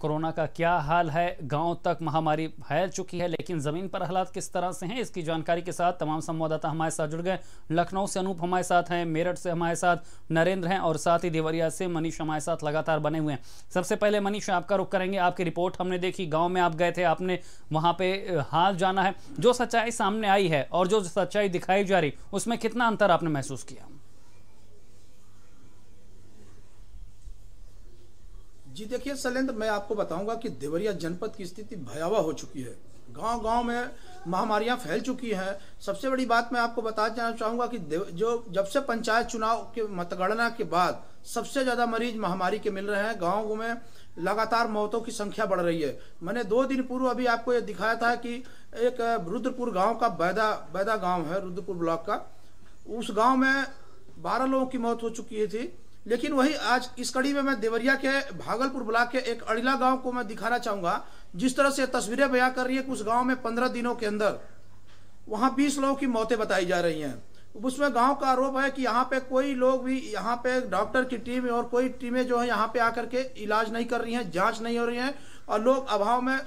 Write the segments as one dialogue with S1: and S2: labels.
S1: Corona का क्या हाल है? गाँव तक महामारी फैल चुकी है, लेकिन ज़मीन पर हालात किस तरह से हैं, इसकी जानकारी के साथ तमाम संवाददाता हमारे साथ जुड़ गए। लखनऊ से अनूप हमारे साथ हैं, मेरठ से हमारे साथ नरेंद्र हैं और साथ ही देवरिया से मनीष हमारे साथ लगातार बने हुए हैं। सबसे पहले मनीष, आपका रुख करेंगे। आपकी रिपोर्ट हमने देखी, गाँव में आप गए थे, आपने वहाँ पे हाल जाना है। जो सच्चाई सामने आई है और जो सच्चाई दिखाई जा रही, उसमें कितना अंतर आपने महसूस किया?
S2: जी देखिए शैलेंद्र, मैं आपको बताऊँगा कि देवरिया जनपद की स्थिति भयावह हो चुकी है। गाँव गाँव में महामारियाँ फैल चुकी हैं। सबसे बड़ी बात मैं आपको बताना चाहूँगा कि जो, जब से पंचायत चुनाव के मतगणना के बाद सबसे ज़्यादा मरीज़ महामारी के मिल रहे हैं गाँव में लगातार मौतों की संख्या बढ़ रही है। मैंने दो दिन पूर्व अभी आपको ये दिखाया था कि एक रुद्रपुर गाँव का बैदा बैदा गाँव है, रुद्रपुर ब्लॉक का। उस गाँव में बारह लोगों की मौत हो चुकी थी। लेकिन वही आज इस कड़ी में मैं देवरिया के भागलपुर ब्लॉक के एक अड़िला गाँव को मैं दिखाना चाहूँगा। जिस तरह से तस्वीरें बयां कर रही है उस गाँव में पंद्रह दिनों के अंदर वहाँ बीस लोगों की मौतें बताई जा रही हैं। उसमें गाँव का आरोप है कि यहाँ पे कोई लोग भी, यहाँ पे डॉक्टर की टीम और कोई टीमें जो है, यहाँ पे आकर के इलाज नहीं कर रही हैं, जाँच नहीं हो रही हैं और लोग अभाव में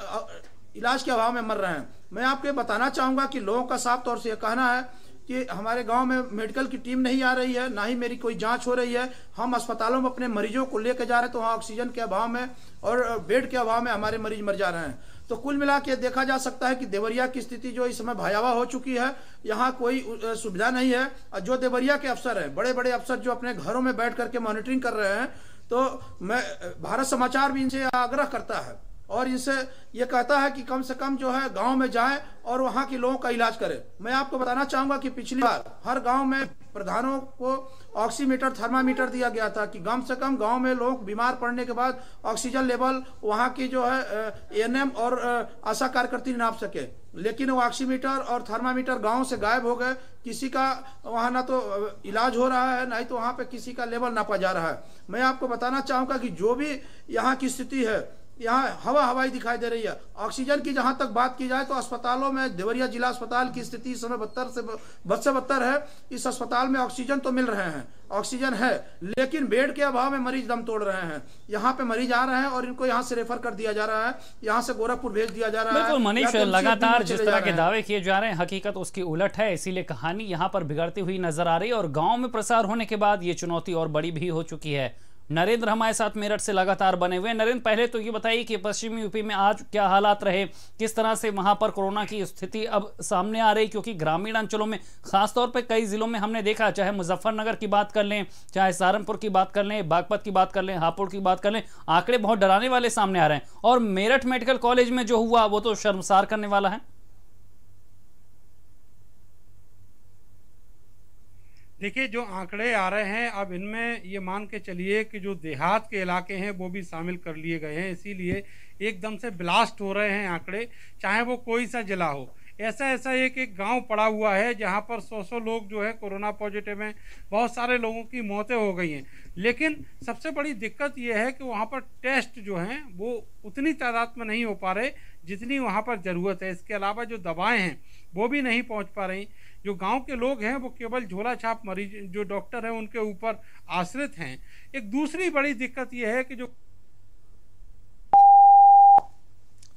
S2: इलाज के अभाव में मर रहे हैं। मैं आपको बताना चाहूँगा कि लोगों का साफ़ तौर से कहना है कि हमारे गाँव में मेडिकल की टीम नहीं आ रही है, ना ही मेरी कोई जाँच हो रही है। हम अस्पतालों में अपने मरीजों को लेकर जा रहे हैं तो वहाँ ऑक्सीजन के अभाव में और बेड के अभाव में हमारे मरीज़ मर जा रहे हैं। तो कुल मिला के देखा जा सकता है कि देवरिया की स्थिति जो इस समय भयावह हो चुकी है, यहाँ कोई सुविधा नहीं है। और जो देवरिया के अफसर हैं बड़े बड़े अफसर जो अपने घरों में बैठ करके मॉनिटरिंग कर रहे हैं तो मैं भारत समाचार भी इनसे आग्रह करता है और इनसे ये कहता है कि कम से कम जो है गाँव में जाए और वहाँ के लोगों का इलाज करे। मैं आपको बताना चाहूँगा कि पिछली बार हर गाँव में प्रधानों को ऑक्सीमीटर थर्मामीटर दिया गया था कि कम से कम गाँव में लोग बीमार पड़ने के बाद ऑक्सीजन लेवल वहाँ की जो है एएनएम और आशा कार्यकर्ती नाप सके। लेकिन वो ऑक्सीमीटर और थर्मामीटर गाँव से गायब हो गए। किसी का वहाँ ना तो इलाज हो रहा है ना ही तो वहाँ पे किसी का लेवल नापा जा रहा है। मैं आपको बताना चाहूँगा कि जो भी यहाँ की स्थिति है यहाँ हवा हवाई दिखाई दे रही है। ऑक्सीजन की जहाँ तक बात की जाए तो अस्पतालों में देवरिया जिला अस्पताल की स्थिति इस समय बदतर से बद से बदतर है। इस अस्पताल में ऑक्सीजन तो मिल रहे हैं ऑक्सीजन है लेकिन बेड के अभाव में मरीज़ दम तोड़ रहे हैं। यहाँ पे मरीज़ आ रहे हैं और इनको यहाँ से रेफर कर दिया जा रहा है। यहाँ से गोरखपुर भेज दिया जा रहा है।
S1: मनीष लगातार जिस तरह के दावे किए जा रहे हैं हकीकत उसकी उलट है। इसीलिए कहानी यहाँ पर बिगड़ती हुई नज़र आ रही है और गाँव में प्रसार होने के बाद ये चुनौती और बड़ी भी हो चुकी है। नरेंद्र हमारे साथ मेरठ से लगातार बने हुए नरेंद्र, पहले तो ये बताइए कि पश्चिमी यूपी में आज क्या हालात रहे? किस तरह से वहाँ पर कोरोना की स्थिति अब सामने आ रही? क्योंकि ग्रामीण अंचलों में, खासतौर पर कई जिलों में हमने देखा, चाहे मुजफ्फरनगर की बात कर लें, चाहे सहारनपुर की बात कर लें, बागपत की बात कर लें, हापुड़ की बात कर लें, आंकड़े बहुत डराने वाले सामने आ रहे हैं। और मेरठ मेडिकल कॉलेज में जो हुआ, वो तो शर्मसार करने वाला है।
S3: देखिए, जो आंकड़े आ रहे हैं, अब इनमें ये मान के चलिए कि जो देहात के इलाके हैं, वो भी शामिल कर लिए गए हैं। इसीलिए एकदम से ब्लास्ट हो रहे हैं आंकड़े, चाहे वो कोई सा जिला हो। ऐसा ऐसा एक एक गाँव पड़ा हुआ है, जहाँ पर सौ सौ लोग जो है कोरोना पॉजिटिव हैं, बहुत सारे लोगों की मौतें हो गई हैं। लेकिन सबसे बड़ी दिक्कत यह है कि वहाँ पर टेस्ट जो हैं, वो उतनी तादाद में नहीं हो पा रहे, जितनी वहाँ पर ज़रूरत है। इसके अलावा जो दवाएँ हैं, वो भी नहीं पहुँच पा रही। जो गाँव के लोग हैं, वो केवल झोला छाप मरीज़, जो डॉक्टर हैं, उनके ऊपर आश्रित हैं। एक दूसरी बड़ी दिक्कत यह है कि जो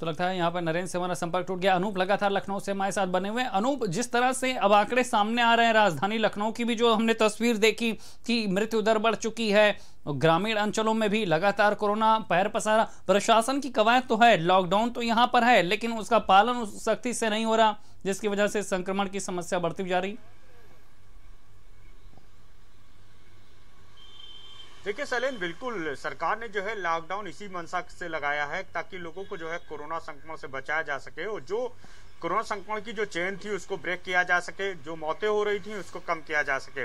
S1: तो लगता है यहाँ पर नरेंद्र से हमारा संपर्क टूट गया। अनूप लगातार लखनऊ से हमारे साथ बने हुए अनूप, जिस तरह से अब आंकड़े सामने आ रहे हैं, राजधानी लखनऊ की भी जो हमने तस्वीर देखी कि मृत्यु दर बढ़ चुकी है ग्रामीण अंचलों में भी लगातार कोरोना पैर पसारा। प्रशासन की कवायद तो है, लॉकडाउन तो यहाँ पर है, लेकिन उसका पालन सख्ती से नहीं हो रहा, जिसकी वजह से संक्रमण की समस्या बढ़ती जा रही।
S4: देखिए सलेन, बिल्कुल, सरकार ने जो है लॉकडाउन इसी मंशा से लगाया है ताकि लोगों को जो है कोरोना संक्रमण से बचाया जा सके और जो कोरोना संक्रमण की जो चेन थी उसको ब्रेक किया जा सके, जो मौतें हो रही थी उसको कम किया जा सके।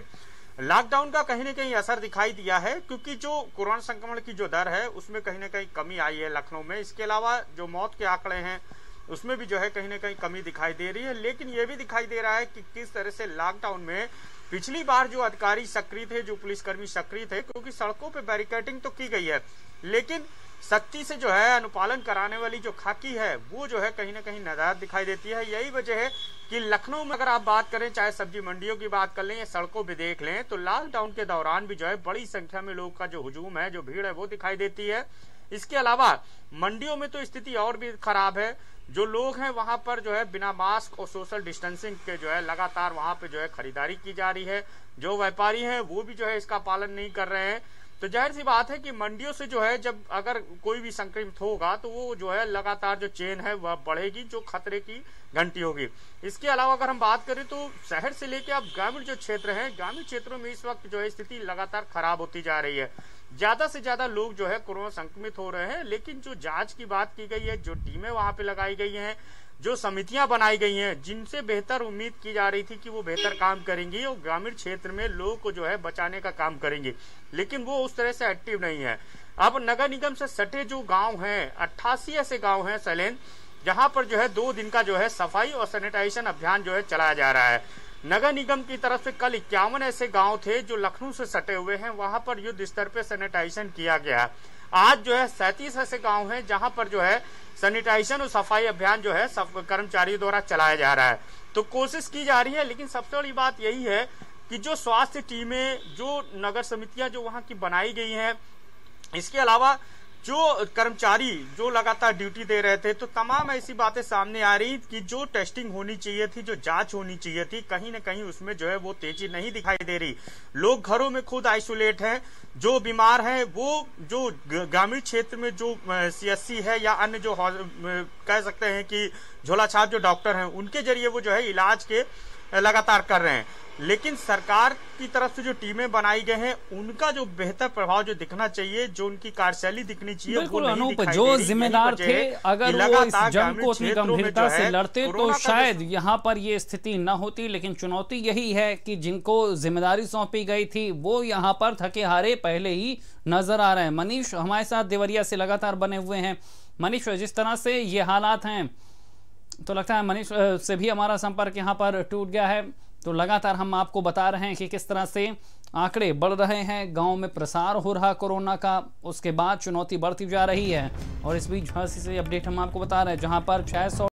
S4: लॉकडाउन का कहीं ना कहीं असर दिखाई दिया है क्योंकि जो कोरोना संक्रमण की जो दर है, उसमें कहीं ना कहीं कमी आई है लखनऊ में। इसके अलावा जो मौत के आंकड़े हैं उसमें भी जो है कहीं ना कहीं कमी दिखाई दे रही है, लेकिन ये भी दिखाई दे रहा है कि किस तरह से लॉकडाउन में पिछली बार जो अधिकारी सक्रिय थे, जो पुलिसकर्मी सक्रिय थे, क्योंकि सड़कों पर बैरिकेटिंग तो की गई है, लेकिन सख्ती से जो है अनुपालन कराने वाली जो खाकी है, वो जो है कहीं ना कहीं नदारत दिखाई देती है। यही वजह है कि लखनऊ में अगर आप बात करें, चाहे सब्ज़ी मंडियों की बात कर लें या सड़कों पे देख लें तो लॉकडाउन के दौरान भी जो है बड़ी संख्या में लोगों का जो हुजूम है, जो भीड़ है, वो दिखाई देती है। इसके अलावा मंडियों में तो स्थिति और भी खराब है जो लोग हैं वहाँ पर जो है बिना मास्क और सोशल डिस्टेंसिंग के जो है लगातार वहाँ पे जो है खरीदारी की जा रही है। जो व्यापारी हैं वो भी जो है इसका पालन नहीं कर रहे हैं। तो ज़ाहिर सी बात है कि मंडियों से जो है जब अगर कोई भी संक्रमित होगा तो वो जो है लगातार जो चेन है वह बढ़ेगी, जो खतरे की घंटी होगी। इसके अलावा अगर हम बात करें तो शहर से लेकर अब ग्रामीण जो क्षेत्र है, ग्रामीण क्षेत्रों में इस वक्त जो है स्थिति लगातार खराब होती जा रही है। ज़्यादा से ज़्यादा लोग जो है कोरोना संक्रमित हो रहे हैं, लेकिन जो जाँच की बात की गई है, जो टीमें वहाँ पे लगाई गई हैं, जो समितियाँ बनाई गई हैं, जिनसे बेहतर उम्मीद की जा रही थी कि वो बेहतर काम करेंगी और ग्रामीण क्षेत्र में लोगों को जो है बचाने का काम करेंगे। लेकिन वो उस तरह से एक्टिव नहीं है। अब नगर निगम से सटे जो गाँव हैं, अट्ठासी ऐसे गाँव हैं, सैलेन, जहाँ पर जो है दो दिन का जो है सफ़ाई और सैनिटाइजेशन अभियान जो है चलाया जा रहा है। नगर निगम की तरफ़ से कल इक्यावन ऐसे गाँव थे जो लखनऊ से सटे हुए हैं। वहाँ पर युद्ध स्तर पे सैनिटाइजेशन किया गया आज जो है सैतीस ऐसे गाँव हैं जहाँ पर जो है सैनिटाइजेशन और सफ़ाई अभियान जो है कर्मचारियों द्वारा चलाया जा रहा है। तो कोशिश की जा रही है, लेकिन सबसे बड़ी बात यही है कि जो स्वास्थ्य टीमें, जो नगर समितियाँ जो वहाँ की बनाई गई हैं, इसके अलावा जो कर्मचारी जो लगातार ड्यूटी दे रहे थे तो तमाम ऐसी बातें सामने आ रही कि जो टेस्टिंग होनी चाहिए थी, जो जाँच होनी चाहिए थी, कहीं ना कहीं उसमें जो है वो तेज़ी नहीं दिखाई दे रही। लोग घरों में खुद आइसोलेट हैं, जो बीमार हैं, वो जो ग्रामीण क्षेत्र में जो सीएससी है या अन्य जो कह सकते हैं कि झोला छाप जो डॉक्टर हैं, उनके ज़रिए वो जो है इलाज के लगातार कर रहे हैं। लेकिन सरकार की तरफ़ से जो टीमें बनाई गए हैं उनका जो बेहतर प्रभाव जो दिखना चाहिए जो उनकी कार्यशैली दिखनी चाहिए
S1: बिल्कुल अनूप जो जिम्मेदार थे अगर वो इस जंग को इतनी गंभीरता से लड़ते तो शायद यहाँ पर ये स्थिति न होती लेकिन चुनौती यही है कि जिनको ज़िम्मेदारी सौंपी गई थी वो यहाँ पर थके हारे पहले ही नज़र आ रहे हैं। मनीष हमारे साथ देवरिया से लगातार बने हुए हैं। मनीष जिस तरह से ये हालात हैं तो लगता है मनीष से भी हमारा संपर्क यहाँ पर टूट गया है। तो लगातार हम आपको बता रहे हैं कि किस तरह से आंकड़े बढ़ रहे हैं। गाँव में प्रसार हो रहा कोरोना का, उसके बाद चुनौती बढ़ती जा रही है। और इस बीच झांसी से अपडेट हम आपको बता रहे हैं, जहाँ पर 600